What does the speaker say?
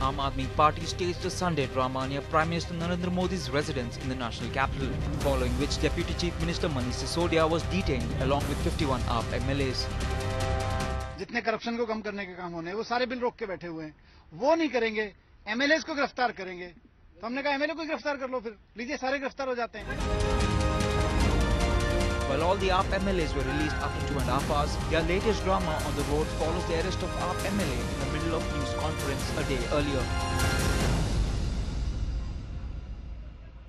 Aam Aadmi Party staged a Sunday drama near Prime Minister Narendra Modi's residence in the national capital, following which Deputy Chief Minister Manish Sisodia was detained along with 51 AAP MLAs. जितने corruption को कम करने के काम होने हैं, वो सारे बिल रोक के बैठे हुए हैं वो नहीं करेंगे एमएलए को गिरफ्तार करेंगे तो हमने कहा एमएलए को गिरफ्तार कर लो फिर लीजिए सारे गिरफ्तार हो जाते हैं While all the AAP MLAs were released after two and a half hours, their latest drama on the road follows the arrest of AAP MLA in the middle of news conference a day earlier.